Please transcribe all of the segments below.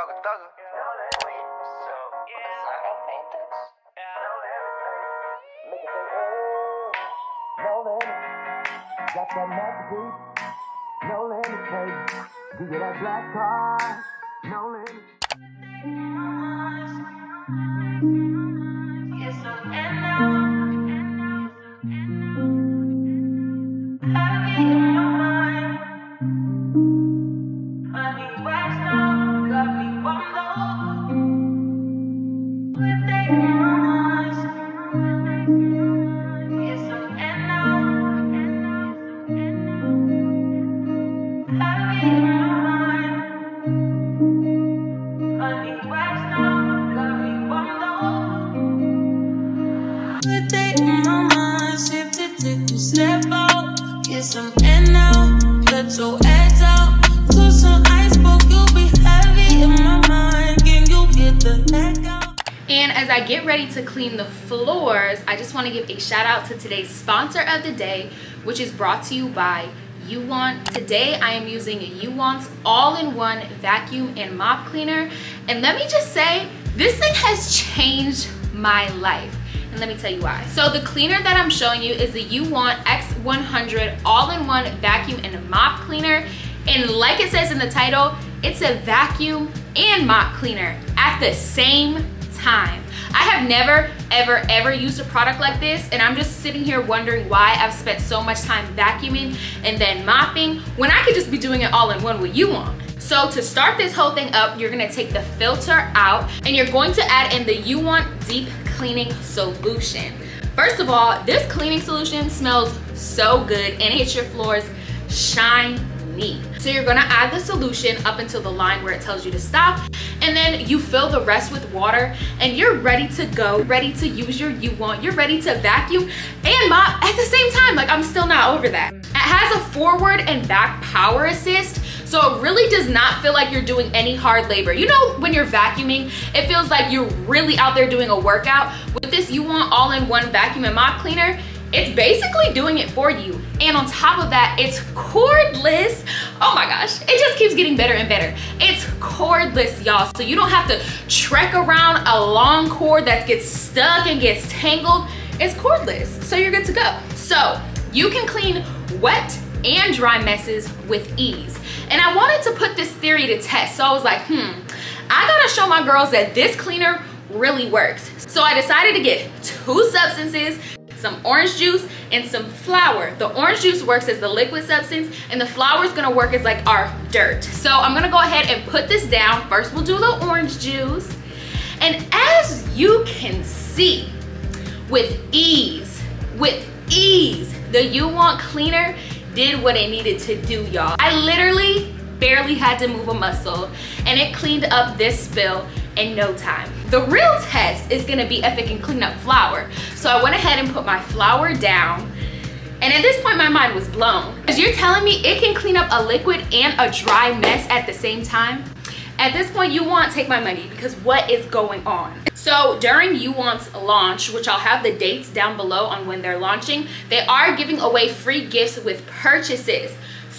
thugger, thugger. Oh, Got that masterpiece, no limit, baby. Give you that black card, no limit. To today's sponsor of the day, which is brought to you by UWant. Today I am using UWant's all-in-one vacuum and mop cleaner. And let me just say, this thing has changed my life. And let me tell you why. So the cleaner that I'm showing you is the UWant X100 all-in-one vacuum and mop cleaner. And like it says in the title, it's a vacuum and mop cleaner at the same time. I have never, ever, ever used a product like this and I'm just sitting here wondering why I've spent so much time vacuuming and then mopping when I could just be doing it all in one with UWant. So to start this whole thing up, you're gonna take the filter out and you're going to add in the UWant Deep Cleaning Solution. First of all, this cleaning solution smells so good and it hits your floors shiny. So you're gonna add the solution up until the line where it tells you to stop and then you fill the rest with water and you're ready to go, ready to use your UWant, you're ready to vacuum and mop at the same time. Like I'm still not over that. It has a forward and back power assist so it really does not feel like you're doing any hard labor. You know when you're vacuuming, it feels like you're really out there doing a workout. With this UWant all-in-one vacuum and mop cleaner, it's basically doing it for you. And on top of that, it's cordless. Oh my gosh, it just keeps getting better and better. It's cordless, y'all. So you don't have to trek around a long cord that gets stuck and gets tangled. It's cordless, so you're good to go. So you can clean wet and dry messes with ease. And I wanted to put this theory to test. So I was like, hmm, I gotta show my girls that this cleaner really works. So I decided to get two substances, some orange juice and some flour. The orange juice works as the liquid substance and the flour is gonna work as like our dirt. So I'm gonna go ahead and put this down. First we'll do the orange juice. And as you can see, with ease, with ease, the UWant cleaner did what it needed to do, y'all. I literally barely had to move a muscle and it cleaned up this spill in no time. The real test is gonna be if it can clean up flour. So I went ahead and put my flour down and at this point my mind was blown. Because you're telling me it can clean up a liquid and a dry mess at the same time? At this point, UWant take my money because what is going on? So during UWant's launch, which I'll have the dates down below on when they're launching, they are giving away free gifts with purchases.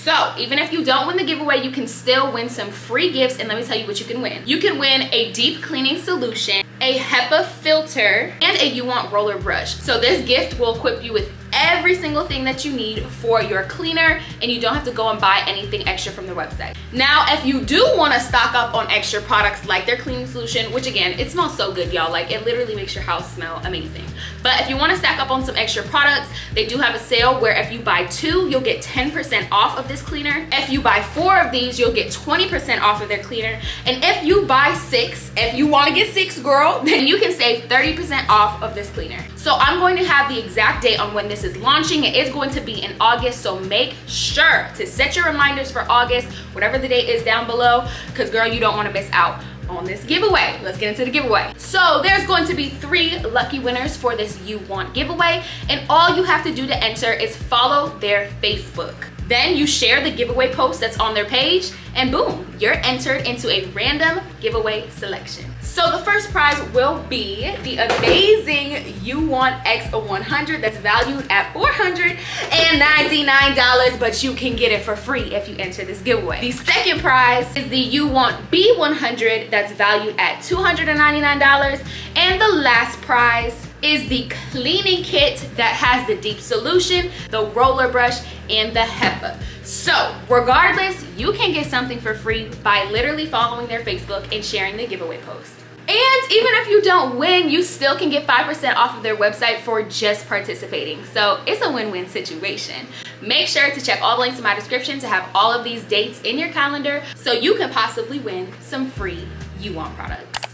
So even if you don't win the giveaway, you can still win some free gifts and let me tell you what you can win. You can win a deep cleaning solution, a HEPA filter, and a UWant roller brush. So this gift will equip you with every single thing that you need for your cleaner and you don't have to go and buy anything extra from the website. Now, if you do want to stock up on extra products like their cleaning solution, which again, it smells so good, y'all. Like it literally makes your house smell amazing. But if you want to stack up on some extra products, they do have a sale where if you buy two, you'll get 10% off of this cleaner. If you buy four of these, you'll get 20% off of their cleaner. And if you buy six, if you want to get six, girl, then you can save 30% off of this cleaner. So I'm going to have the exact date on when this is launching. It is going to be in August, so make sure to set your reminders for August, whatever the date is down below, because girl, you don't want to miss out on this giveaway. Let's get into the giveaway. So there's going to be three lucky winners for this You Want giveaway, and all you have to do to enter is follow their Facebook. Then you share the giveaway post that's on their page and boom, you're entered into a random giveaway selection. So the first prize will be the amazing UWant X100 that's valued at $499, but you can get it for free if you enter this giveaway. The second prize is the UWant B100 that's valued at $299. And the last prize is the cleaning kit that has the deep solution, the roller brush, and the HEPA. So regardless, you can get something for free by literally following their Facebook and sharing the giveaway post. And even if you don't win, you still can get 5% off of their website for just participating. So it's a win-win situation. Make sure to check all the links in my description to have all of these dates in your calendar so you can possibly win some free UWant products.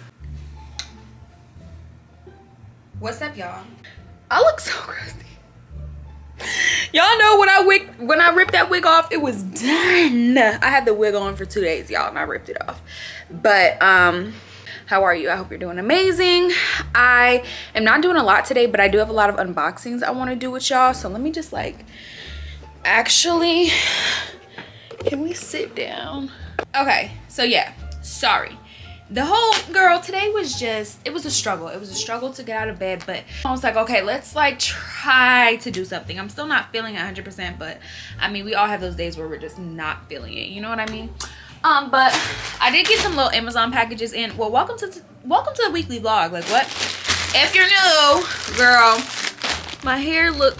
What's up, y'all? I look so crusty. Y'all know when I wig when I ripped that wig off, it was done. I had the wig on for two days, y'all, and I ripped it off. But um how are you i hope you're doing amazing i am not doing a lot today but i do have a lot of unboxings i want to do with y'all so let me just like actually can we sit down okay so yeah sorry the whole girl today was just it was a struggle. It was a struggle to get out of bed but i was like okay let's like try to do something. I'm still not feeling 100 percent but i mean we all have those days where we're just not feeling it. You know what i mean? Um but i did get some little amazon packages in. Well welcome to welcome to the weekly vlog. Like what? If you're new girl my hair look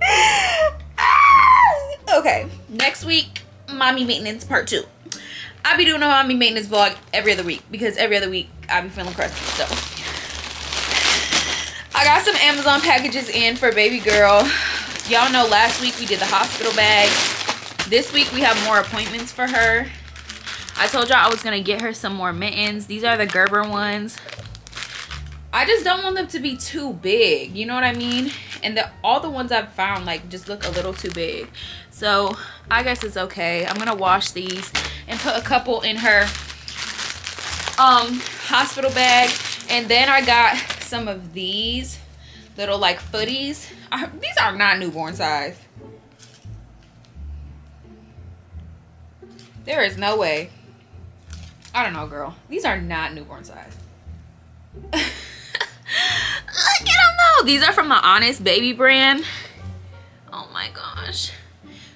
okay next week mommy maintenance part two i'll be doing a mommy maintenance vlog every other week because every other week i'll be feeling crusty so i got some amazon packages in for baby girl y'all know last week we did the hospital bag this week we have more appointments for her. I told y'all I was going to get her some more mittens. These are the Gerber ones. I just don't want them to be too big. You know what I mean? And the, all the ones I've found like just look a little too big. So I guess it's okay. I'm going to wash these and put a couple in her um, hospital bag. And then I got some of these little like footies. these are not newborn size. There is no way. I don't know, girl. These are not newborn size. Look at them though. These are from the Honest Baby brand. Oh my gosh.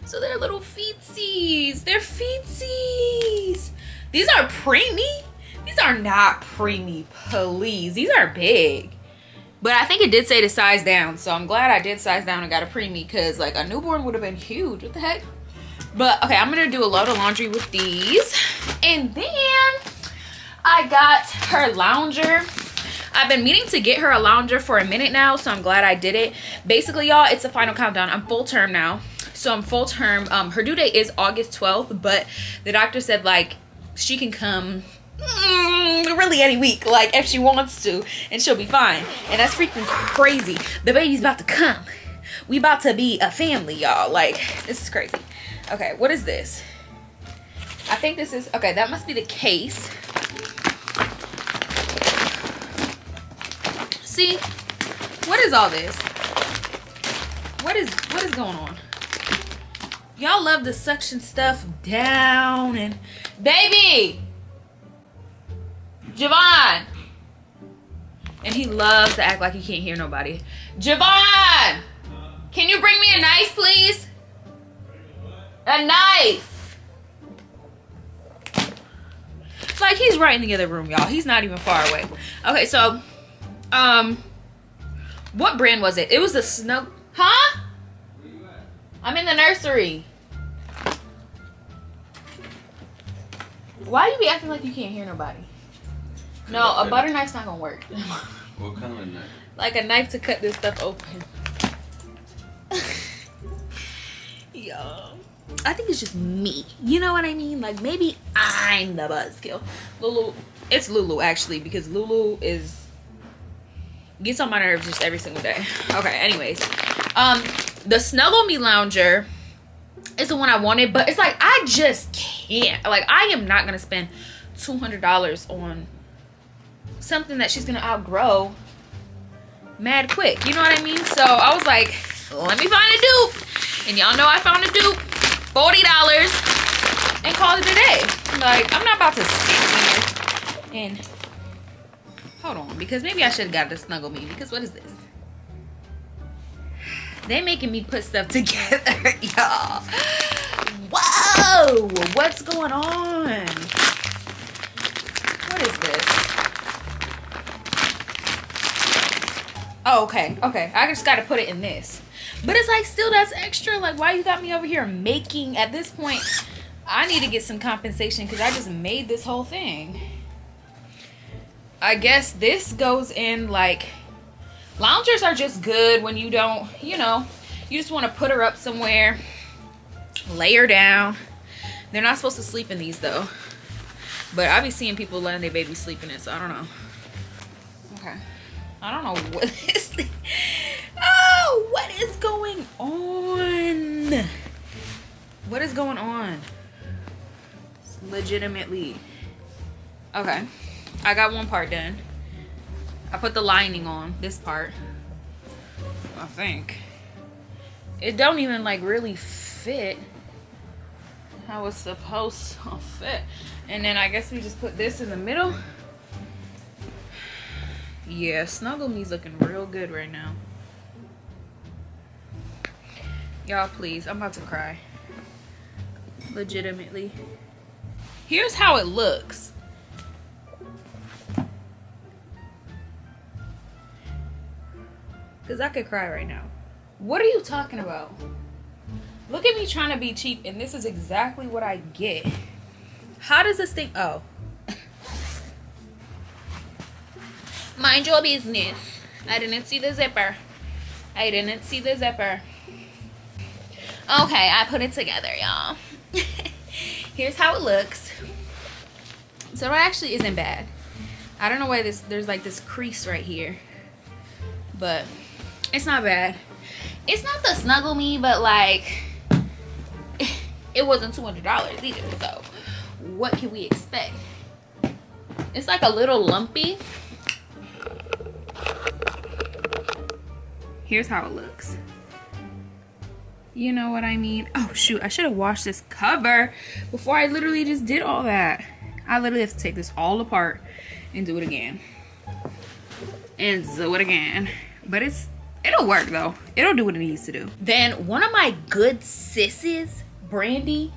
So they're little feetsies. They're feetsies. These are preemie. These are not preemie, please. These are big. But I think it did say to size down. So I'm glad I did size down and got a preemie because like a newborn would have been huge. What the heck? But okay, I'm gonna do a load of laundry with these. And then I got her lounger. I've been meaning to get her a lounger for a minute now, so I'm glad I did it. Basically, y'all, it's the final countdown. I'm full term now. So I'm full term. Um, her due date is August 12th, but the doctor said like she can come mm, really any week, like if she wants to, and she'll be fine. And that's freaking crazy. The baby's about to come. We about to be a family, y'all. Like, this is crazy. Okay, what is this? I think this is, okay, that must be the case. See, what is all this? What is, what is going on? Y'all love to suction stuff down and, baby! Javon! And he loves to act like he can't hear nobody. Javon! Can you bring me a knife, please? A knife. Like he's right in the other room, y'all. He's not even far away. Okay, so um what brand was it? It was the snow huh? I'm in the nursery. Why you be acting like you can't hear nobody? No, a butter knife's not gonna work. What kind of knife? like a knife to cut this stuff open. Yo. I think it's just me. You know what I mean? Like maybe I'm the buzzkill. Lulu, it's Lulu actually because Lulu is gets on my nerves just every single day. Okay, anyways, um, the Snuggle Me Lounger is the one I wanted, but it's like I just can't. Like I am not gonna spend two hundred dollars on something that she's gonna outgrow mad quick. You know what I mean? So I was like, let me find a dupe And y'all know I found a dupe. $40 and call it a day. Like, I'm not about to sit here and hold on because maybe I should have got the snuggle me because what is this? They making me put stuff together, y'all. Whoa! What's going on? What is this? Oh, okay, okay. I just gotta put it in this. But it's like still that's extra. Like why you got me over here making at this point? I need to get some compensation because I just made this whole thing. I guess this goes in like loungers are just good when you don't, you know, you just want to put her up somewhere, lay her down. They're not supposed to sleep in these though. But I be seeing people letting their baby sleep in it, so I don't know. Okay. I don't know what is Oh, what is going on? What is going on? Legitimately. Okay. I got one part done. I put the lining on this part. I think. It don't even like really fit how it's supposed to fit. And then I guess we just put this in the middle. Yeah, Snuggle Me's looking real good right now. Y'all, please. I'm about to cry. Legitimately. Here's how it looks. Because I could cry right now. What are you talking about? Look at me trying to be cheap, and this is exactly what I get. How does this thing... Oh. Mind your business. I didn't see the zipper. I didn't see the zipper. Okay, I put it together, y'all. Here's how it looks. So it actually isn't bad. I don't know why this there's like this crease right here. But it's not bad. It's not the snuggle me, but like it wasn't $200 either. So what can we expect? It's like a little lumpy. Here's how it looks. You know what I mean? Oh shoot, I should have washed this cover before I literally just did all that. I literally have to take this all apart and do it again. And do it again. But it's it'll work though. It'll do what it needs to do. Then one of my good sisses, Brandy,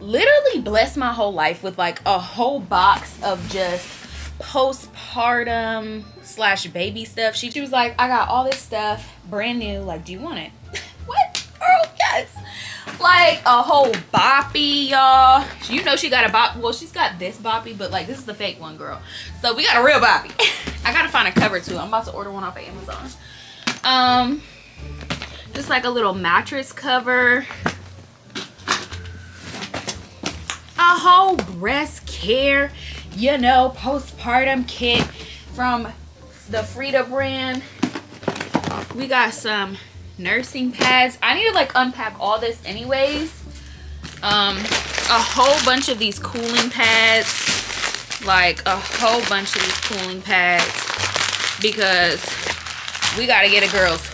literally blessed my whole life with like a whole box of just postpartum slash baby stuff. She, she was like, I got all this stuff brand new. Like, do you want it? what? Girl, yes. Like a whole boppy, y'all. You know she got a bop. Well, she's got this boppy, but like this is the fake one, girl. So we got a real boppy. I gotta find a cover too. I'm about to order one off of Amazon. Um, just like a little mattress cover. A whole breast care, you know, postpartum kit from the Frida brand. We got some nursing pads. I need to like unpack all this anyways. Um, a whole bunch of these cooling pads. Like a whole bunch of these cooling pads. Because we gotta get a girl's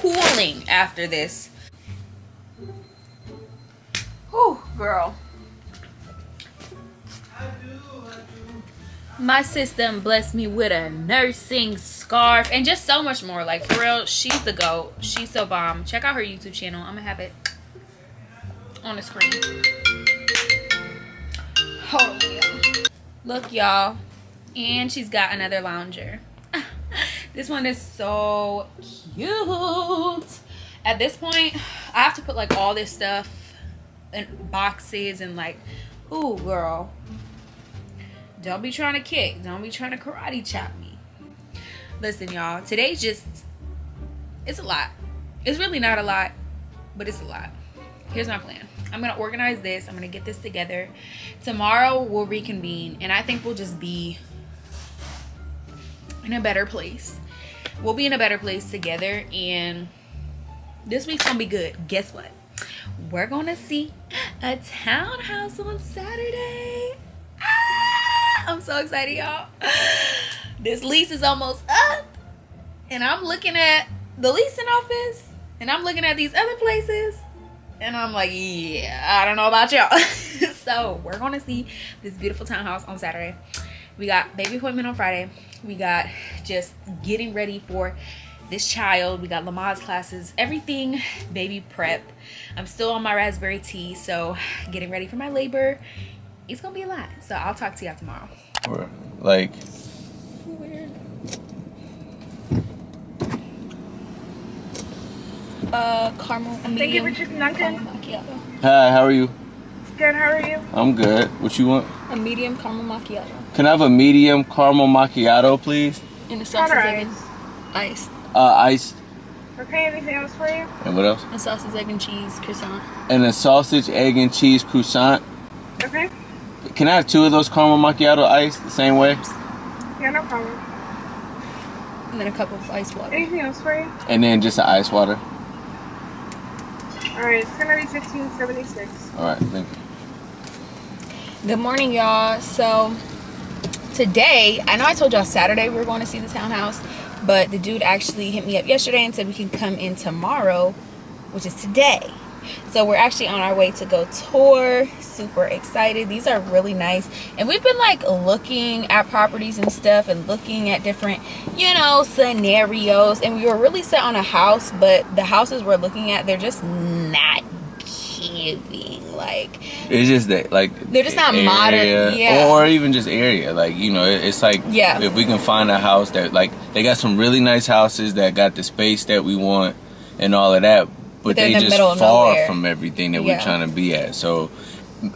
cooling after this. Whew, girl. my system blessed me with a nursing scarf and just so much more. Like for real she's the goat. She's so bomb. Check out her youtube channel. I'm gonna have it on the screen. Hold on. Look y'all. And she's got another lounger this one is so cute at this point i have to put like all this stuff in boxes and like ooh girl don't be trying to kick. Don't be trying to karate chop me. Listen, y'all. Today's just, it's a lot. It's really not a lot, but it's a lot. Here's my plan. I'm going to organize this. I'm going to get this together. Tomorrow we'll reconvene, and I think we'll just be in a better place. We'll be in a better place together, and this week's to be good. Guess what? We're to see a townhouse on Saturday. Ah, I'm so excited, y'all. This lease is almost up. And I'm looking at the leasing office. And I'm looking at these other places and I'm like, yeah, I don't know about y'all. so we're gonna see this beautiful townhouse on Saturday. We got baby appointment on Friday. We got just getting ready for this child. We got Lamaze classes, everything baby prep. I'm still on my raspberry tea, so getting ready for my labor. It's gonna be a lot. So I'll talk to y'all tomorrow. Or, like, Weird. Uh, caramel. a Thank you medium for choosing Dunkin'. caramel hi, how are you? Good, how are you? I'm good. What you want? A medium caramel macchiato. Can I have a medium caramel macchiato, please? In a Hot sausage or egg and ice? iced. Uh, iced. Okay, anything else for you? And what else? A sausage egg and cheese croissant. And a sausage, egg, and cheese croissant. Okay. Can I have two of those caramel macchiato iced the same way? Yeah, no problem. And then a cup of ice water. Anything else for you? And then just an ice water. Alright, it's gonna be fifteen seventy six. All right, thank you. Good morning, y'all. So today, I know I told y'all Saturday we were going to see the townhouse, but the dude actually hit me up yesterday and said we can come in tomorrow, which is today. So we're actually on our way to go tour. Super excited. These are really nice. And we've been like looking at properties and stuff and looking at different, you know, scenarios. And we were really set on a house, but the houses we're looking at, they're just not giving. Like It's just that, like, They're just not modern, yeah. Or even just area. Like, you know, it's like, Yeah. if we can find a house that, like, they got some really nice houses that got the space that we want and all of that, but, they're in they the just far from everything that Yeah. we're trying to be at. So,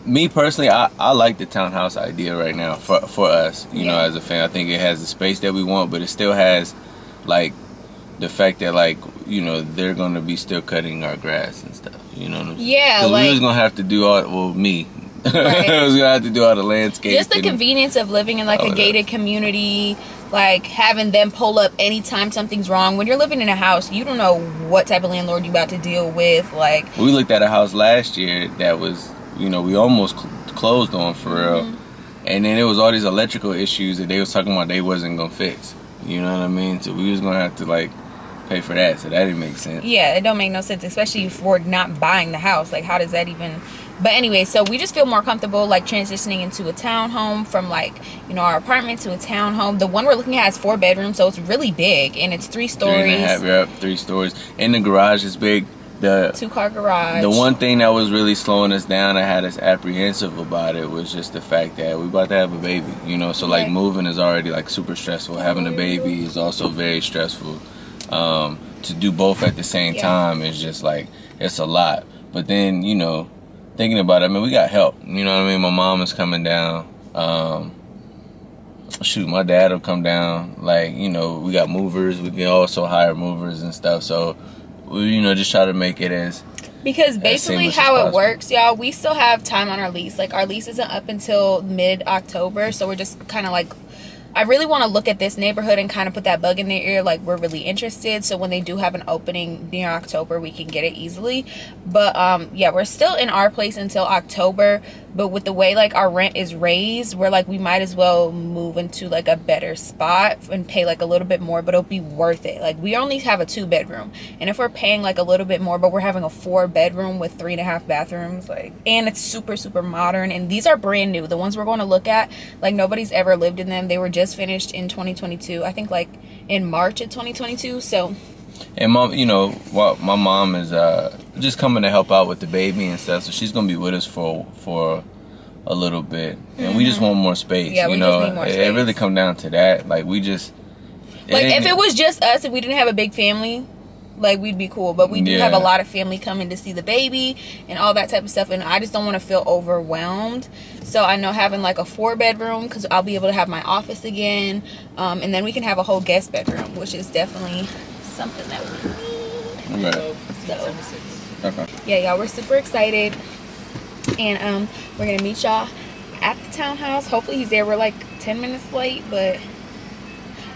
me personally, I, I like the townhouse idea right now for for us. You know, as a fan, I think it has the space that we want, but it still has, like, the fact that like you know they're gonna be still cutting our grass and stuff. You know what I'm saying? Yeah, like- we was gonna have to do all well me. Right. I was gonna have to do all the landscape. just the convenience of living in like a of that. gated community like having them pull up anytime something's wrong when you're living in a house you don't know what type of landlord you about to deal with like We looked at a house last year that was you know we almost cl- closed on for real, Mm-hmm. and then there was all these electrical issues that they was talking about they wasn't gonna fix. You know what I mean? So we was gonna have to like pay for that. So that didn't make sense. yeah it don't make no sense especially for not buying the house like how does that even but anyway so we just feel more comfortable like transitioning into a townhome from like you know our apartment to a townhome the one we're looking at has four bedrooms so it's really big and it's three Three and a stories half, yeah, three stories, and the garage is big. The two car garage The one thing that was really slowing us down and had us apprehensive about it was just the fact that we about to have a baby, you know. So like moving is already like super stressful. Having a baby mm-hmm. is also very stressful. Um, to do both at the same Yeah. time is just like it's a lot. But then you know, thinking about it, I mean, we got help. You know what I mean? My mom is coming down. Um, shoot, my dad will come down. Like you know, we got movers. We can also hire movers and stuff. So we, you know, just try to make it as Because basically as how it works, y'all, we still have time on our lease. Like our lease isn't up until mid October, so we're just kind of like I really want to look at this neighborhood and kind of put that bug in their ear like we're really interested so when they do have an opening near October we can get it easily. But um yeah, we're still in our place until October, but with the way like our rent is raised, we're like we might as well move into like a better spot and pay like a little bit more, but it'll be worth it. Like we only have a two bedroom, and if we're paying like a little bit more, but we're having a four bedroom with three and a half bathrooms, like and it's super super modern, and these are brand new. The ones we're going to look at, like nobody's ever lived in them. They were just finished in 2022, I think like in March of 2022. So And mom, you know, well, my mom is uh, just coming to help out with the baby and stuff, so she's gonna be with us for for a little bit, and we just want more space. Mm-hmm. Yeah, you we know, just it, it really come down to that. Like we just like if it was just us and we didn't have a big family like we'd be cool. But we do have a lot of family coming to see the baby and all that type of stuff. And i just don't want to feel overwhelmed. So i know having like a four bedroom because i'll be able to have my office again. Um, and then we can have a whole guest bedroom which is definitely something that we need. Right. so Okay. yeah y'all we're super excited. And um we're gonna meet y'all at the townhouse. Hopefully he's there. We're like 10 minutes late but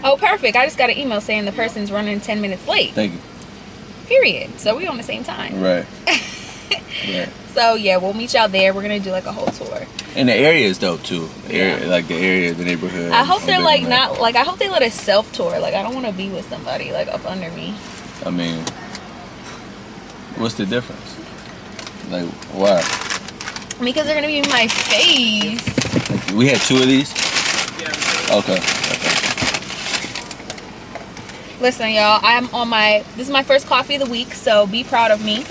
oh perfect. I just got an email saying the person's running 10 minutes late. Thank you. Period so we on the same time Right. right. so yeah we'll meet y'all there we're gonna do like a whole tour And the area is dope too. The area, like the area, the neighborhood. i hope they're like digging that. not like i hope they let us self tour like i don't want to be with somebody like up under me I mean, What's the difference? Like why? Because they're gonna be in my face. We had two of these. Okay. okay. Listen, y'all, I'm on my this is my first coffee of the week, so be proud of me.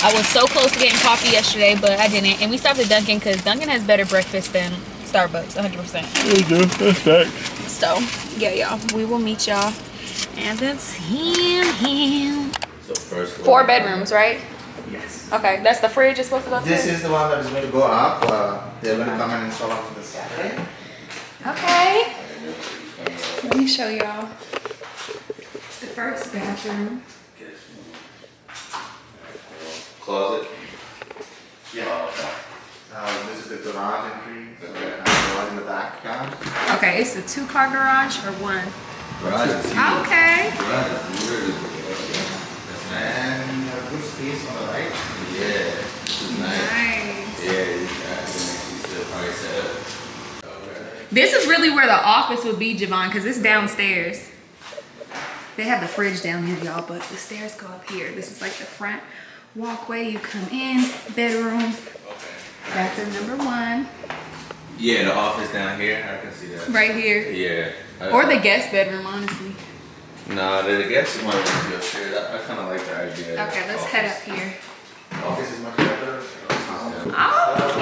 I was so close to getting coffee yesterday, but I didn't. And we stopped at Dunkin' because Dunkin' has better breakfast than Starbucks, 100%. We do, that's fact. So, yeah, y'all, we will meet y'all and then see him. So first. Four bedrooms, right? Yes. Okay, that's the fridge is supposed to go This to? is the one that is going to go up. Uh, they're going to come and install on the Saturday. Okay. Let me show y'all the first bathroom. Closet. Yeah. Uh, this is the garage entry. The garage in the back. Yeah. Okay, it's a two car garage or one? Garage. Okay. Garage is really That's And a good space on the right. Yeah. This is nice. Nice. Yeah, you got to still probably set up. Okay. This is really where the office would be, Javon, because it's downstairs. They have the fridge down here, y'all, but the stairs go up here. This is like the front walkway. You come in, bedroom, bathroom number one, Yeah, the office down here. I can see that. right here. Yeah. Or the guest bedroom, honestly. Nah, the the guest want to be upstairs. I, I kind of like the idea. Okay, let's office. head up here. Office is much better. Oh,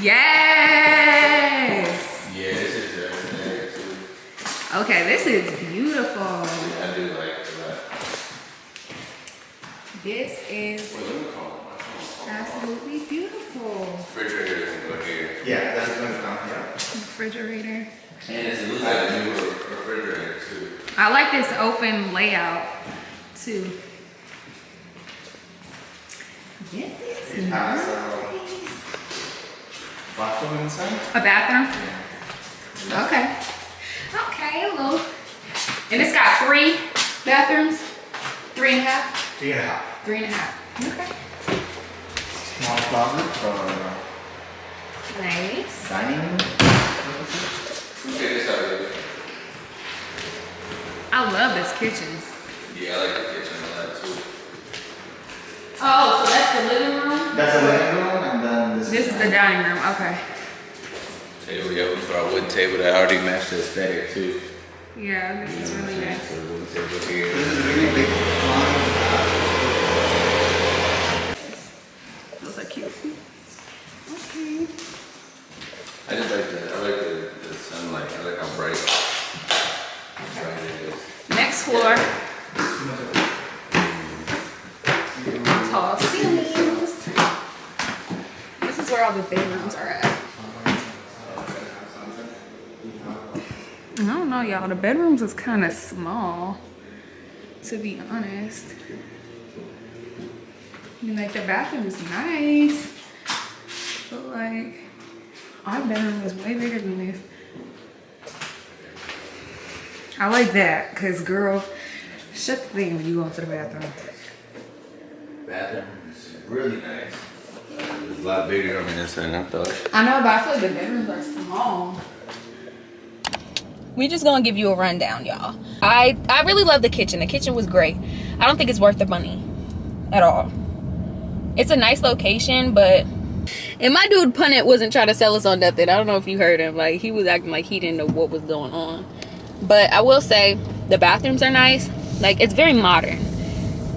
yes. Yeah, this is everything there too. Okay, this is beautiful. I do like it a lot. This is Wait, let me call him. My phone. absolutely beautiful. Refrigerator can go here. Yeah, that is going to come here. Refrigerator. And it's a looks like a new refrigerator too. I like this open layout too. This is It has uh, nice. a bathroom inside. A bathroom? Okay. Okay, a little. And it's got three bathrooms? Three and a half? Three and a half. Three and a half. Okay. Small closet for Nice. dining room. Okay, this how it is. I love this kitchen. Yeah, I like the kitchen a lot too. Oh, so that's the living room? That's the living room, and then this. This is the dining room, okay. Table, yeah, we brought a wooden table that already matched the aesthetic too. Yeah, this is really nice. So the wooden table here. This is really big. Those are cute. Okay. I just like the, I like the, the sunlight. I like how bright, how bright it is. Next floor. Tall ceilings. This is where all the bedrooms are at. I don't know, y'all. The bedrooms is kind of small, to be honest. I mean, like the bathroom's nice, but like our bedroom is way bigger than this. I like that, cause girl, shut the thing when you go into the bathroom. Bathroom is really nice. It's a lot bigger on the inside than I thought. I know, but I feel like the bedrooms are small. We just gonna give you a rundown, y'all. I I really love the kitchen. The kitchen was great. I don't think it's worth the money at all. It's a nice location, but and my dude Punnett wasn't trying to sell us on nothing. I don't know if you heard him. Like he was acting like he didn't know what was going on. But I will say the bathrooms are nice. Like it's very modern.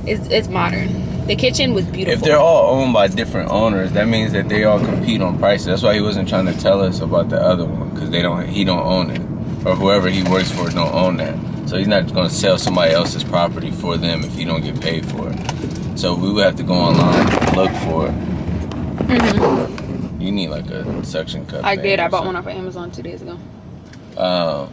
It's it's modern. The kitchen was beautiful. If they're all owned by different owners, that means that they all compete on prices. That's why he wasn't trying to tell us about the other one because they don't. He don't own it, or whoever he works for don't own that. So he's not going to sell somebody else's property for them if he don't get paid for it. So we would have to go online look for it. You need like a suction cup. I did. I bought one off of Amazon two days ago. Um,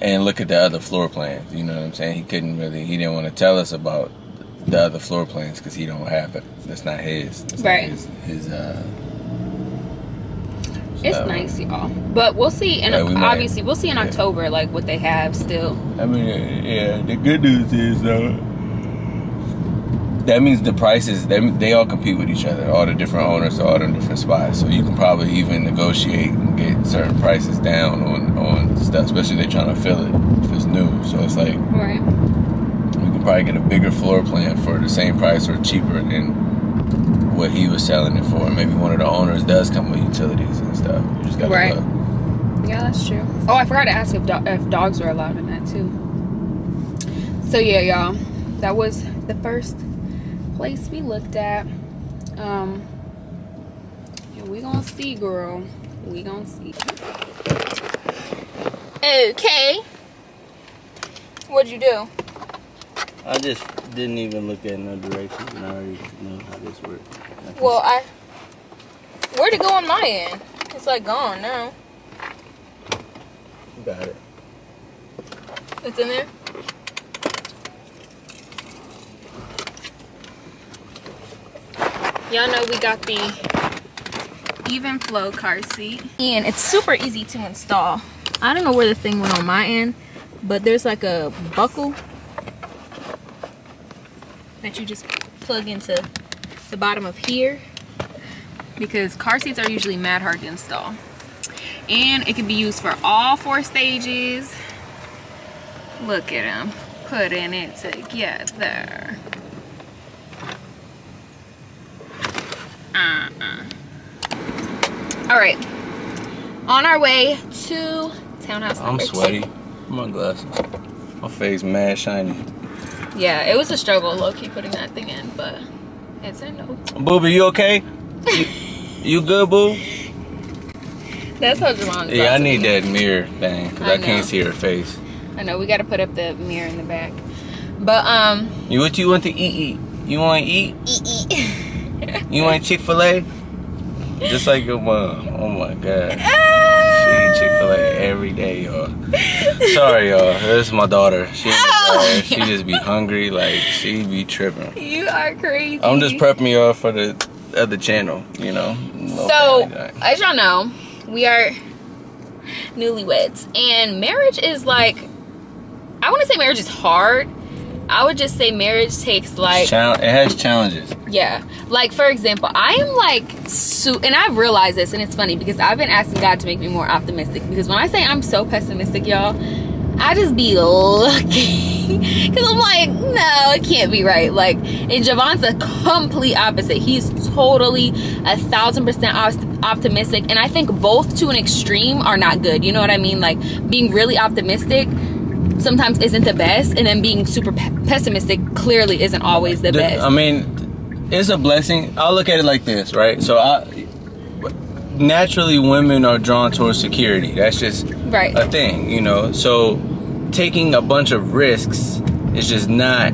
and look at the other floor plans. You know what I'm saying? He couldn't really. He didn't want to tell us about the other floor plans because he don't have it. That's not his. That's not Right. his, his uh. It's nice, y'all. But we'll see. And Yeah, we might- obviously, we'll see in yeah. October like what they have still. I mean, yeah. The good news is though. That means the prices they, they all compete with each other. All the different owners, all the different spots. So you can probably even negotiate and get certain prices down on on stuff, especially they're trying to fill it if it's new. So it's like Right. We can probably get a bigger floor plan for the same price or cheaper than what he was selling it for. Maybe one of the owners does come with utilities and stuff. You just gotta Right. look. Yeah, that's true. Oh, I forgot to ask if, do- if dogs are allowed in that too. So yeah, y'all, that was the first place we looked at. Um, and we gonna see, girl. We gonna see. Okay. What'd you do? I just didn't even look at no directions and I already know how this works. Well, I. Where'd it go on my end? It's like gone now. see- got it. It's in there. Y'all know we got the Evenflo car seat. And it's super easy to install. I don't know where the thing went on my end, but there's like a buckle that you just plug into the bottom of here because car seats are usually mad hard to install. And it can be used for all four stages. Look at him putting it together. Uh-uh. All right, on our way to townhouse. I'm sweaty. two. My glasses. My face mad shiny. Yeah, it was a struggle, low key putting that thing in, but it's though. Booby, you okay? You, you good, boo? That's how Javon. Yeah, I need that mirror thing because I I, can't see her face. I know we got to put up the mirror in the back, but um, You what you want to eat? Eat. You want to eat? eat eat. You want Chick Fil A? Just like your mom. Oh my god. Ah! She eat Chick Fil A every day, y'all. Sorry, y'all. This is my daughter. She bad. she just be hungry, like she be tripping. You are crazy. I'm just prepping y'all for the other channel, you know. So, as y'all know, we are newlyweds, and marriage is like, I want to say marriage is hard. I would just say marriage takes like, Chal- it has challenges. yeah. Like, for example, I am like, su- and I've realized this, and it's funny because I've been asking God to make me more optimistic. Because when I say I'm so pessimistic, y'all, I just be looking. Because I'm like, no, it can't be right. Like, and Javon's the complete opposite. He's totally a thousand percent op- optimistic. And I think both to an extreme are not good. You know what I mean? Like, being really optimistic sometimes isn't the best. And then being super pe- pessimistic clearly isn't always the The- best. I mean, it's a blessing. I'll look at it like this, right? So I naturally women are drawn towards security. That's just right. a thing, you know. So taking a bunch of risks is just not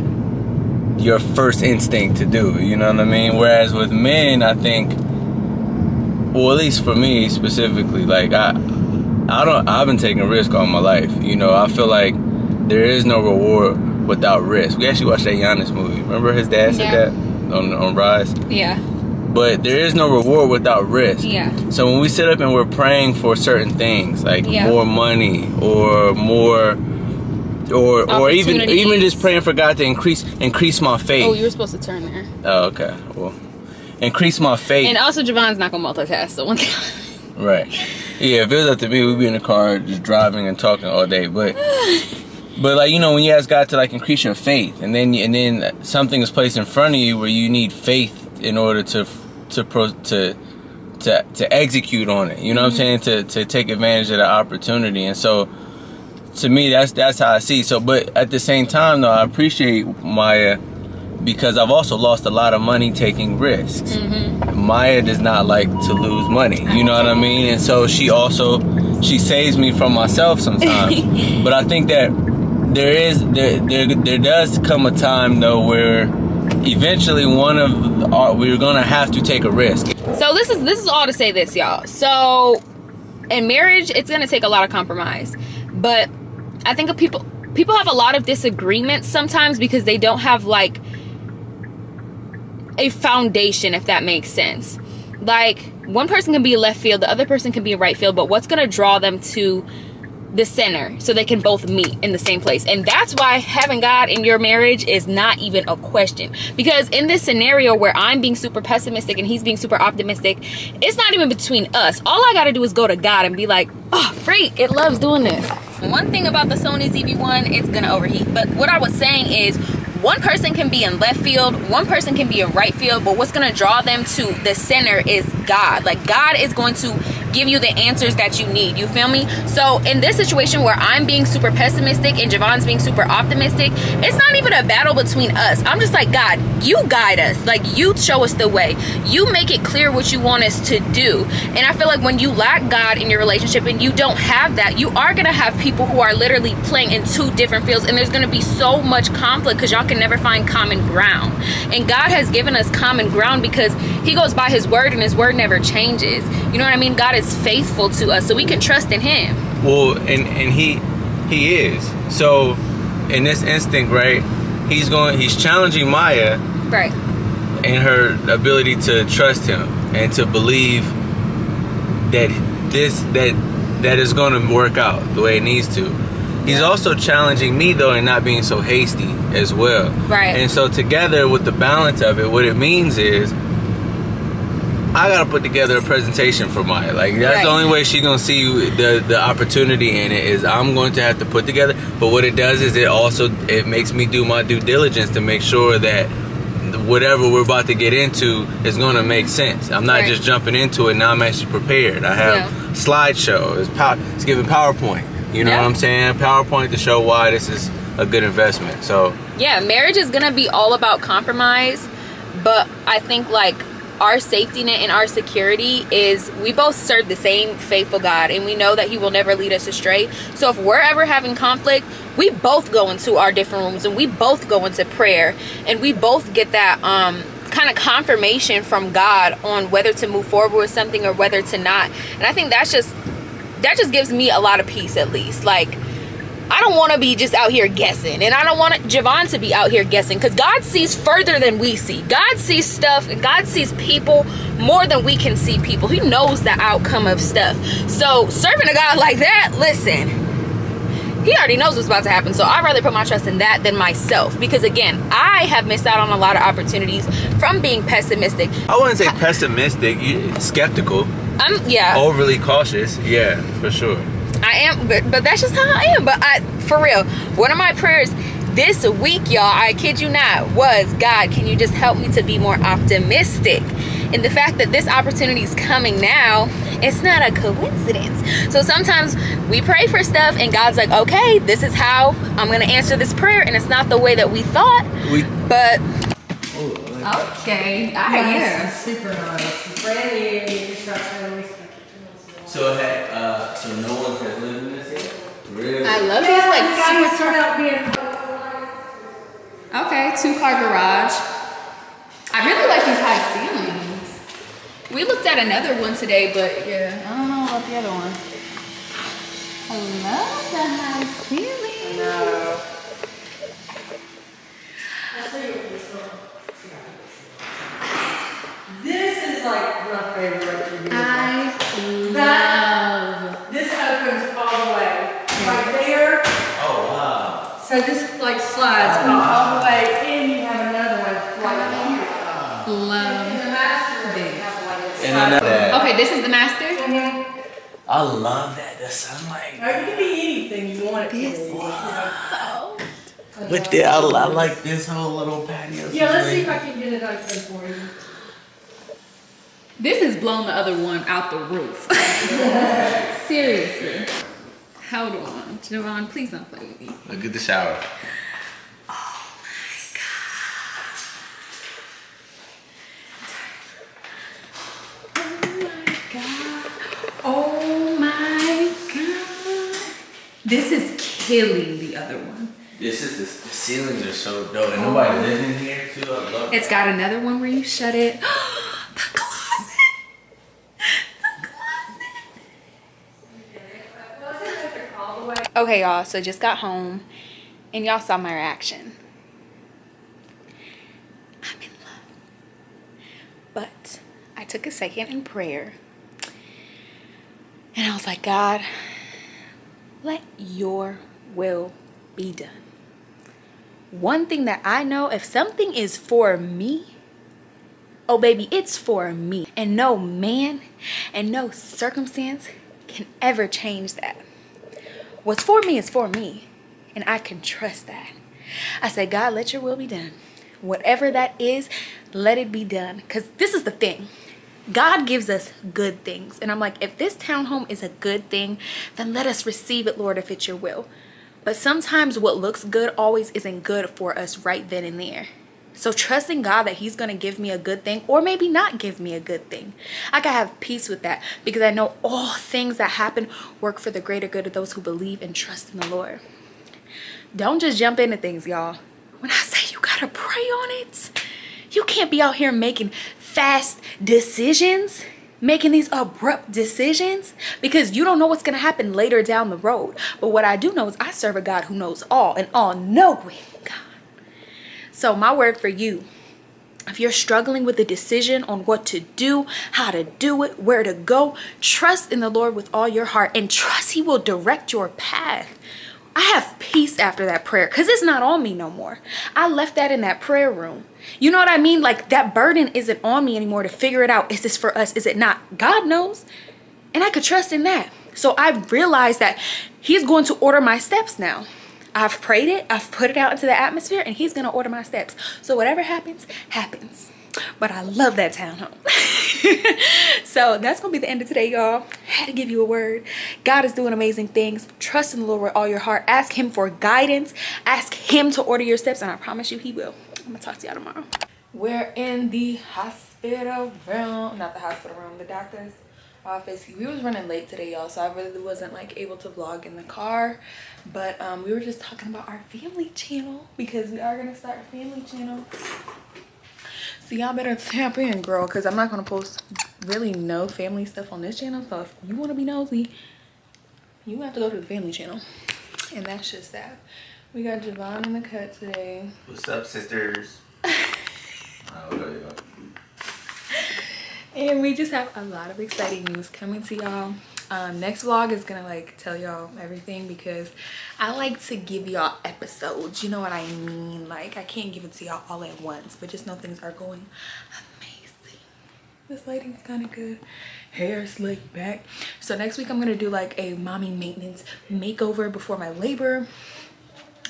your first instinct to do. You know what I mean? Whereas with men, I think, well, at least for me specifically, like I, I don't, I've been taking risk all my life. You know, I feel like there is no reward without risk. We actually watched that Giannis movie. Remember his dad said Yeah. that on on Rise. yeah. But there is no reward without risk. Yeah. So when we sit up and we're praying for certain things, like Yeah. more money or more or or even even just praying for God to increase increase my faith. Oh, you were supposed to turn there. Oh, okay. Well, increase my faith. And also, Javon's not gonna multitask. So one thing. right. Yeah, if it was up to me, we'd be in the car just driving and talking all day. But but like you know, when you ask God to like increase your faith, and then and then something is placed in front of you where you need faith in order to to pro to to to execute on it. You know what I'm mm-hmm. saying? To to take advantage of the opportunity. And so to me that's that's how I see. So but at the same time though, I appreciate Maya because I've also lost a lot of money taking risks. Mm-hmm. Maya does not like to lose money. You know what I mean? And so she also she saves me from myself sometimes. but I think that there is there there there does come a time though where eventually one of our, we're gonna have to take a risk. So this is this is all to say this, y'all. So in marriage, it's gonna take a lot of compromise, but I think of people people have a lot of disagreements sometimes because they don't have like a foundation, if that makes sense. Like one person can be left field, the other person can be right field, but what's gonna draw them to the center so they can both meet in the same place. And that's why having God in your marriage is not even a question. Because in this scenario where I'm being super pessimistic and he's being super optimistic, it's not even between us. All I gotta do is go to God and be like, oh, freak, it loves doing this. One thing about the Sony ZV-1, it's gonna overheat. But what I was saying is, one person can be in left field, one person can be in right field, but what's gonna draw them to the center is God. Like God is going to give you the answers that you need. You feel me? So in this situation where I'm being super pessimistic and Javon's being super optimistic, it's not even a battle between us. I'm just like, God, you guide us. Like you show us the way. You make it clear what you want us to do. And I feel like when you lack God in your relationship and you don't have that, you are gonna have people who are literally playing in two different fields and there's gonna be so much conflict because y'all can never find common ground. And God has given us common ground because he goes by his word and his word never changes. You know what I mean? God is faithful to us, so we can trust in him. Well, and and he he is. So in this instant, right? He's going. He's challenging Maya Right. in her ability to trust him and to believe that this that that is going to work out the way it needs to. He's also challenging me though in not being so hasty as well. Right. And so together with the balance of it, what it means is I gotta put together a presentation for Maya. Like that's Right. the only way she's gonna see the the opportunity in it is I'm going to have to put together. But what it does is it also it makes me do my due diligence to make sure that whatever we're about to get into is going to make sense. I'm not Right. just jumping into it. Now I'm actually prepared. I have Yeah. slideshow. It's pow- It's giving PowerPoint. You know Yeah. what I'm saying? PowerPoint to show why this is a good investment. So yeah marriage is gonna be all about compromise but i think like our safety net and our security is we both serve the same faithful god and we know that he will never lead us astray. So if we're ever having conflict we both go into our different rooms and we both go into prayer and we both get that um kind of confirmation from god on whether to move forward with something or whether to not. And i think that's just that just gives me a lot of peace at least. Like I don't want to be just out here guessing, and I don't want Javon to be out here guessing because God sees further than we see. God sees stuff, and God sees people more than we can see people. He knows the outcome of stuff. So, serving a God like that, listen, He already knows what's about to happen. So, I'd rather put my trust in that than myself because, again, I have missed out on a lot of opportunities from being pessimistic. I wouldn't say pessimistic, skeptical, I'm, yeah. overly cautious. Yeah, for sure. I am, but, but that's just how I am. But I, for real, one of my prayers this week, y'all, I kid you not, was God, can you just help me to be more optimistic? And the fact that this opportunity is coming now, it's not a coincidence. So sometimes we pray for stuff, and God's like, okay, this is how I'm gonna answer this prayer, and it's not the way that we thought, We but okay, I hear. Super nice. Brand new, new construction. So had uh, so no one has lived in this yet. Really? I love this like super. start out being. Okay, two car garage. I really like these high ceilings. We looked at another one today, but yeah, I don't know about the other one. I love the high ceilings. This is like my favorite. Slides go all the way in. You have another one like here. Love. In the master, you have like a And another. Okay, this is the master. Mhm. I love that the sunlight. Or it can be anything you want it to be. But the, I, I like this whole little patio. Yeah, let's see if I can get it open for you. This has blown the other one out the roof. Seriously. Hold on, Javon, please don't play with me. Look at the shower. Oh my god. This is killing the other one. This is the, the ceilings are so dope, and nobody oh. lives in here too. I love. It's got another one where you shut it. the closet. The closet. Okay, y'all, so just got home and y'all saw my reaction. I'm in love. But I took a second in prayer and I was like, God, let your will be done. One thing that I know if something is for me, oh baby, it's for me. And no man and no circumstance can ever change that. What's for me is for me, and I can trust that. I say, God, let your will be done. Whatever that is, let it be done. Because this is the thing. God gives us good things. And I'm like, if this townhome is a good thing, then let us receive it, Lord, if it's your will. But sometimes what looks good always isn't good for us right then and there. So trusting God that he's going to give me a good thing or maybe not give me a good thing. I can have peace with that because I know all things that happen work for the greater good of those who believe and trust in the Lord. Don't just jump into things, y'all. When I say you got to pray on it, you can't be out here making fast decisions, making these abrupt decisions because you don't know what's going to happen later down the road. But what I do know is I serve a God who knows all and all knowing God. So, my word for you if you're struggling with a decision on what to do, how to do it, where to go, trust in the Lord with all your heart and trust He will direct your path. I have peace after that prayer because it's not on me no more. I left that in that prayer room. You know what I mean? Like that burden isn't on me anymore to figure it out. Is this for us? Is it not? God knows. And I could trust in that. So I realized that He's going to order my steps now. I've prayed it, I've put it out into the atmosphere, and He's going to order my steps. So whatever happens, happens. But I love that townhome. so that's going to be the end of today, y'all. Had to give you a word. God is doing amazing things. Trust in the Lord with all your heart. Ask Him for guidance. Ask Him to order your steps, and I promise you He will. I'm to talk to y'all tomorrow. We're in the hospital room. Not the hospital room, the doctor's office. We was running late today, y'all, so I really wasn't like able to vlog in the car. But um, we were just talking about our family channel because we are gonna start a family channel. So y'all better tap in, girl, because I'm not gonna post really no family stuff on this channel. So if you wanna be nosy, you have to go to the family channel. And that's just that. We got Javon in the cut today. What's up, sisters? oh, there you go. And we just have a lot of exciting news coming to y'all. Um, next vlog is gonna like tell y'all everything because I like to give y'all episodes. You know what I mean? Like I can't give it to y'all all at once, but just know things are going amazing. This lighting's kind of good. Hair slick back. So next week I'm gonna do like a mommy maintenance makeover before my labor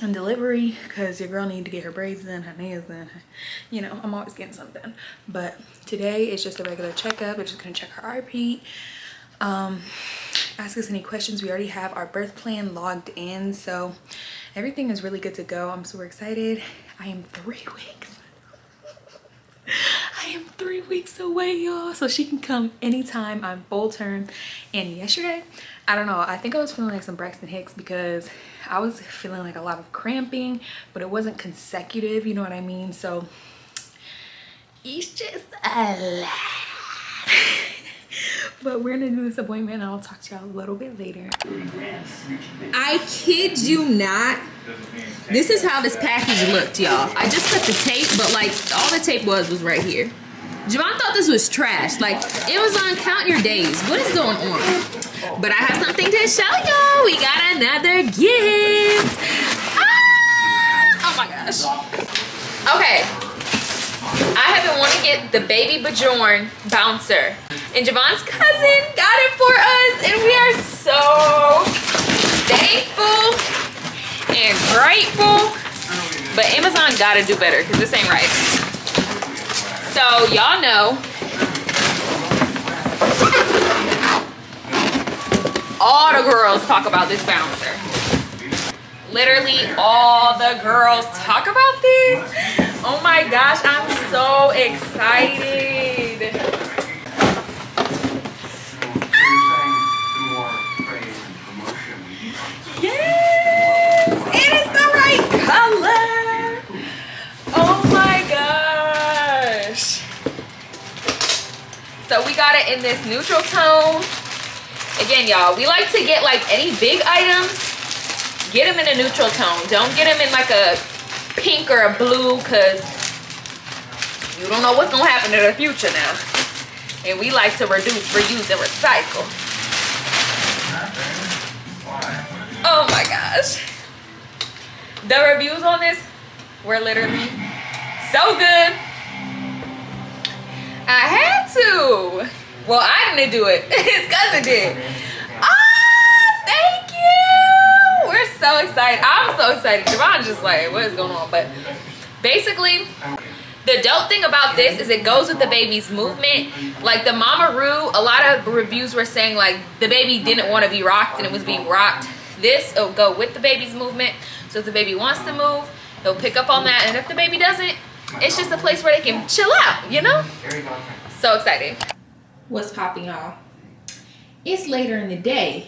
and delivery because your girl need to get her braids done her nails done you know i'm always getting something but today is just a regular checkup we're just gonna check her heartbeat um ask us any questions we already have our birth plan logged in so everything is really good to go i'm super excited i am three weeks I am three weeks away, y'all. So she can come anytime. I'm full term. And yesterday, I don't know, I think I was feeling like some Braxton Hicks because I was feeling like a lot of cramping, but it wasn't consecutive, you know what I mean? So it's just a lot. but we're gonna do this appointment and I'll talk to y'all a little bit later. I kid you not. This is how this package looked, y'all. I just cut the tape, but like all the tape was was right here. Javon thought this was trash. Like Amazon, count your days. What is going on? But I have something to show y'all. We got another gift. Ah! Oh my gosh. Okay. I have been wanting to get the baby Bjorn bouncer. And Javon's cousin got it for us. And we are so thankful and grateful. But Amazon gotta do better because this ain't right. So y'all know all the girls talk about this bouncer. Literally all the girls talk about this. Oh my gosh, I'm so excited. It is the right color. Oh my gosh. So we got it in this neutral tone. Again, y'all, we like to get like any big items, get them in a neutral tone. Don't get them in like a pink or a blue because you don't know what's gonna happen in the future now. And we like to reduce, reuse, and recycle. Oh my gosh. The reviews on this were literally so good. I had to. Well, I didn't do it. His cousin did. Ah, thank you. We're so excited. I'm so excited. Javon's just like, what is going on? But basically, the dope thing about this is it goes with the baby's movement. Like the MamaRoo, a lot of reviews were saying like the baby didn't want to be rocked and it was being rocked. This will go with the baby's movement. So if the baby wants to move, they'll pick up on that. And if the baby doesn't, it's just a place where they can chill out, you know? So excited. What's popping, y'all? It's later in the day,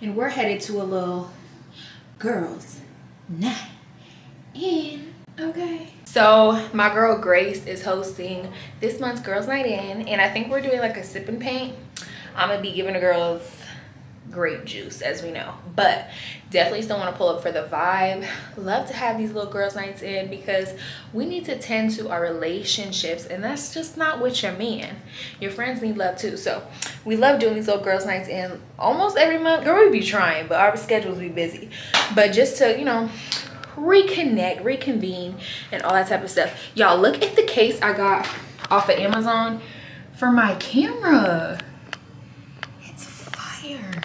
and we're headed to a little girls' night in. Okay. So my girl Grace is hosting this month's girls' night in, and I think we're doing like a sip and paint. I'm gonna be giving the girls grape juice as we know. But definitely still want to pull up for the vibe. Love to have these little girls nights in because we need to tend to our relationships and that's just not with your man. Your friends need love too. So we love doing these little girls nights in almost every month. Girl we be trying but our schedules be busy. But just to you know reconnect reconvene and all that type of stuff. Y'all look at the case i got off of amazon for my camera it's fire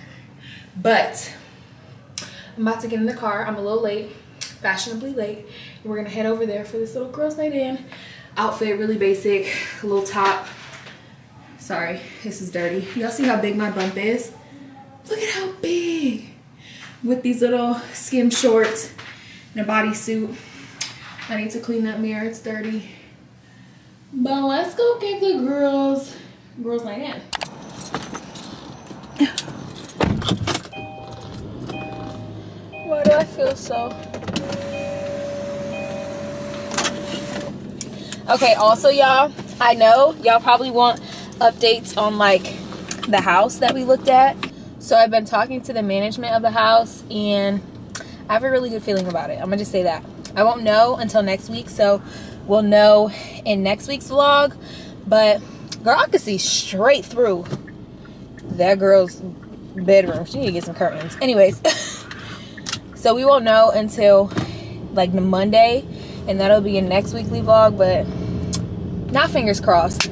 but I'm about to get in the car. I'm a little late, fashionably late. We're gonna head over there for this little girls' night in. Outfit, really basic, little top. Sorry, this is dirty. Y'all see how big my bump is? Look at how big. With these little skim shorts and a bodysuit. I need to clean that mirror, it's dirty. But let's go get the girls, girls' night in. Feel so? Okay, also y'all, I know y'all probably want updates on like the house that we looked at. So I've been talking to the management of the house and I have a really good feeling about it. I'm gonna just say that. I won't know until next week, so we'll know in next week's vlog. But girl, I can see straight through that girl's bedroom. She need to get some curtains. Anyways. so we won't know until like the monday and that'll be a next weekly vlog but not fingers crossed.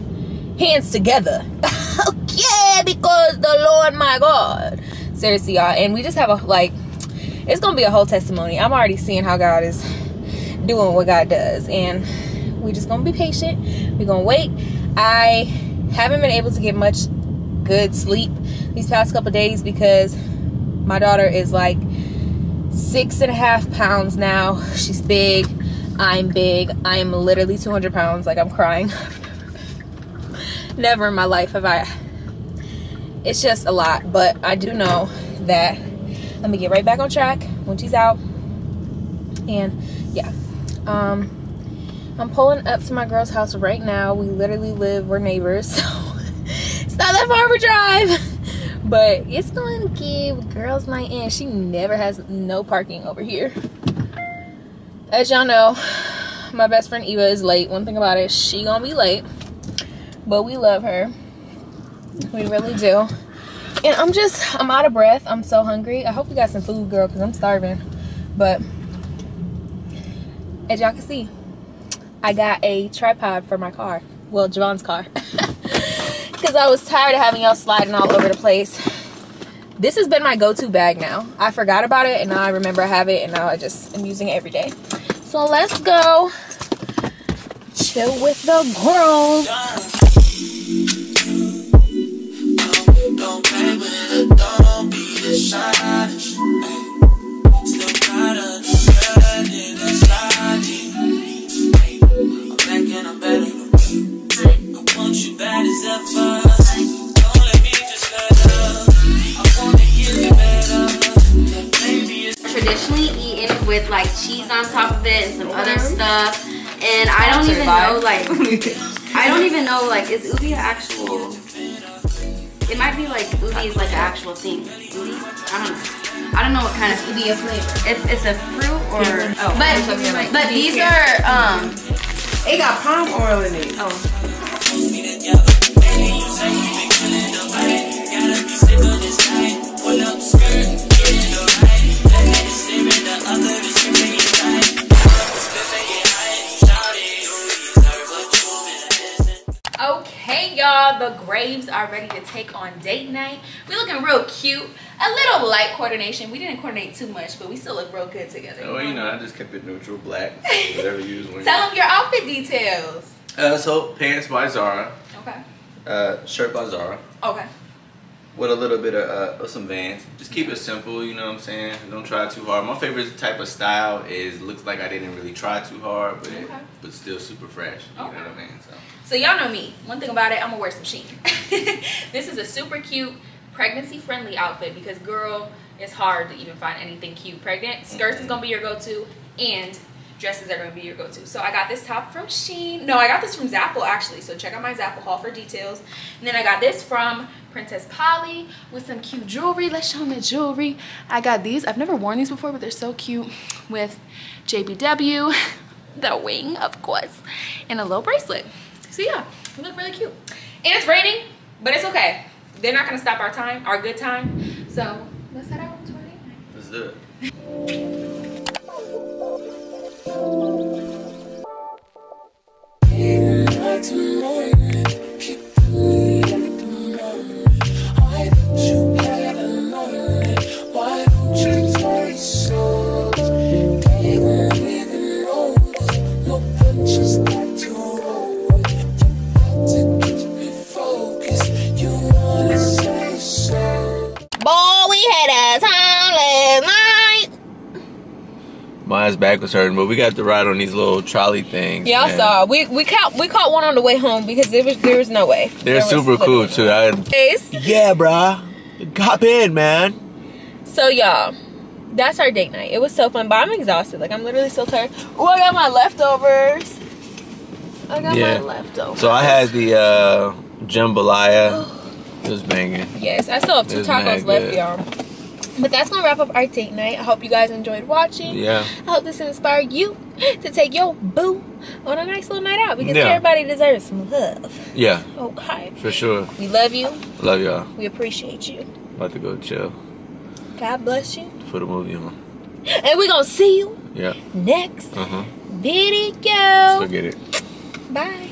Hands together. Yeah because the lord my god. Seriously y'all and we just have a like it's gonna be a whole testimony. I'm already seeing how god is doing what god does and we just gonna be patient. We're gonna wait. I haven't been able to get much good sleep these past couple days because my daughter is like six and a half pounds now. She's big. I'm big. I'm literally 200 pounds. Like I'm crying. Never in my life have I. It's just a lot. But I do know that let me get right back on track when she's out. And yeah. Um I'm pulling up to my girl's house right now. We literally live, we're neighbors, so it's not that far of a drive but it's to give girls night in she never has no parking over here. As y'all know my best friend eva is late. One thing about it she gonna be late but we love her. We really do. And i'm just i'm out of breath. I'm so hungry. I hope we got some food girl because i'm starving. But as y'all can see i got a tripod for my car. Well javon's car because I was tired of having y'all sliding all over the place. This has been my go-to bag now. I forgot about it and now I remember I have it and now I just am using it every day. So let's go chill with the girls. Traditionally eaten with like cheese on top of it and some other stuff. And I don't even know like I don't even know like is ubi an actual it might be like ubi is like an actual thing. Ubi? I don't know. I don't know what kind of ubi a flavor. It's it's a fruit or oh but but these are um It got palm oil in it. oh Okay, y'all, the babes are ready to take on date night. we're looking real cute. A little light coordination. We didn't coordinate too much, but we still look real good together. Oh, you know, I just kept it neutral, black, whatever you was wearing. Tell them your outfit details. Uh, so pants by Zara, Okay. uh, shirt by Zara, Okay. with a little bit of, uh, of some Vans. Just keep it simple, you know what I'm saying? Don't try too hard. My favorite type of style is looks like I didn't really try too hard, but Okay. but still super fresh. You Okay. know what I mean? So So y'all know me. One thing about it, I'm gonna wear some Shein. this is a super cute pregnancy friendly outfit because girl, it's hard to even find anything cute pregnant. Skirts is gonna be your go-to and dresses are gonna be your go-to. So I got this top from Shein. No, I got this from Zappos actually. So check out my Zappos haul for details. And then I got this from Princess Polly with some cute jewelry. Let's show them the jewelry. I got these. I've never worn these before, but they're so cute with JBW, the wing, of course, and a little bracelet. So yeah, we look really cute. And it's raining, but it's okay. They're not gonna stop our time, our good time. So let's head out to our date night. let's do it. Boy, My back was hurting, but we got to ride on these little trolley things. Yeah, I saw. We we caught we caught one on the way home because there was there was no way. They're super cool too. I, yeah, bruh. Cop in, man. So y'all, that's our date night. It was so fun, but I'm exhausted. Like I'm literally so tired. Oh, I got my leftovers. I got Yeah. my leftovers. So I had the uh, jambalaya. It was banging. Yes, I still have two tacos left, y'all. But that's gonna wrap up our date night. I hope you guys enjoyed watching. Yeah. I hope this inspired you to take your boo on a nice little night out because Yeah. everybody deserves some love. Yeah, Okay. for sure. We love you. Love y'all. We appreciate you. About to go chill. God bless you. Put a movie on. And we're gonna see you Yeah. next Uh huh. video. Let's go get it. Bye.